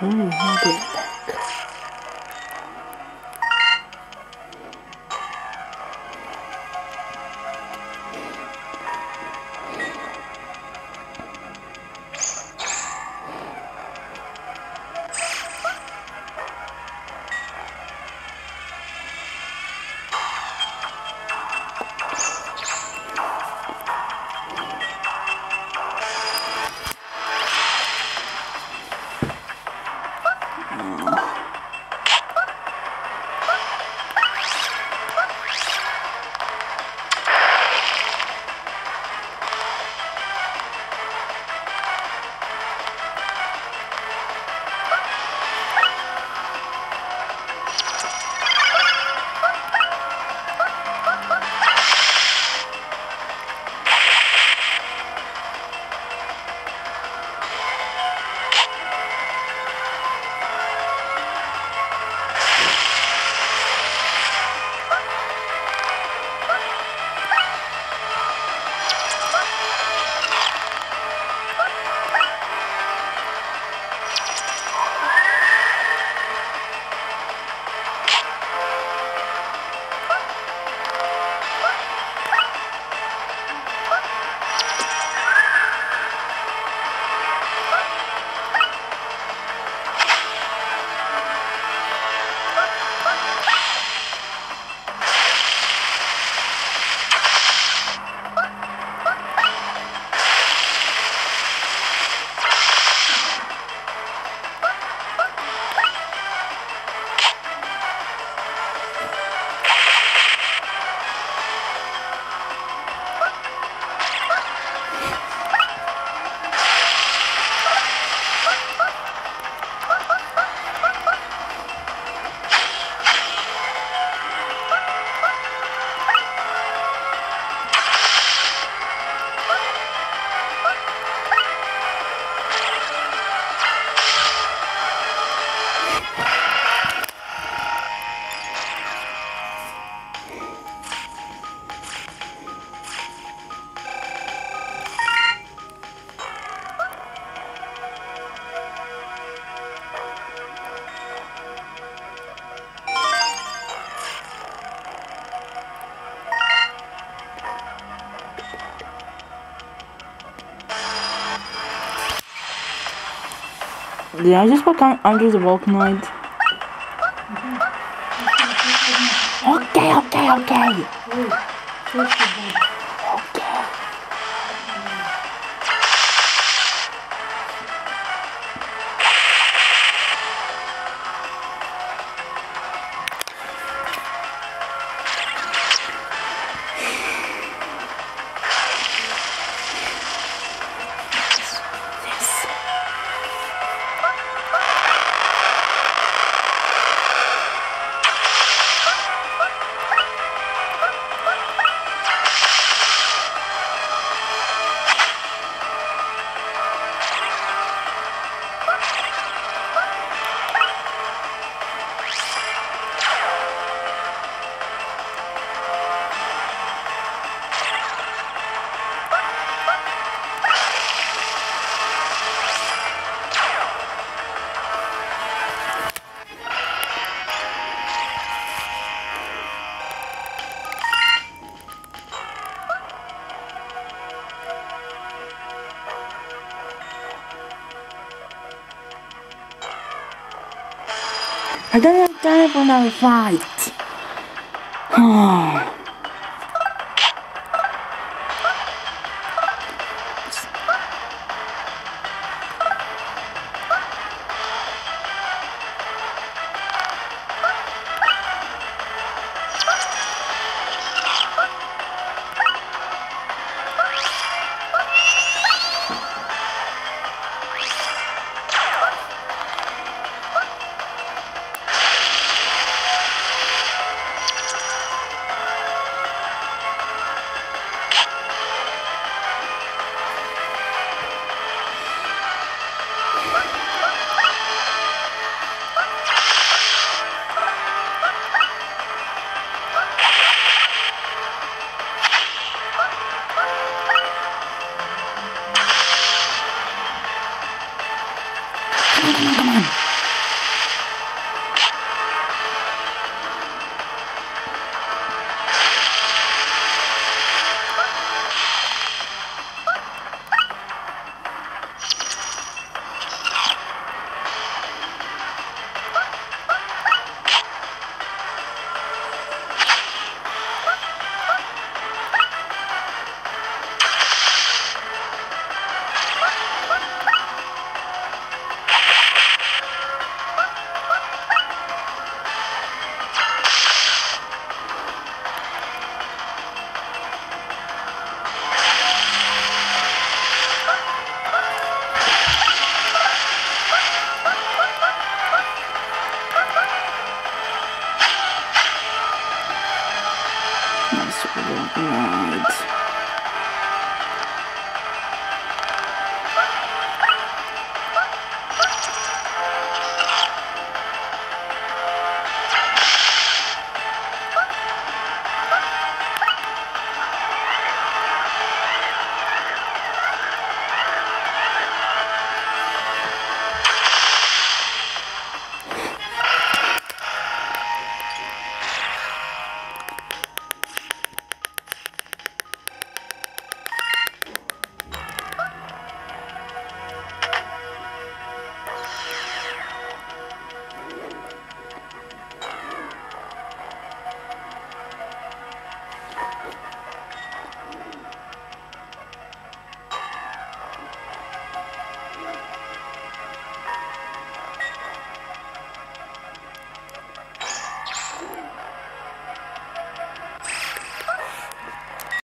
红女巫。Did I just become under the? Okay, okay, okay. Okay. I don't have time for another fight. on.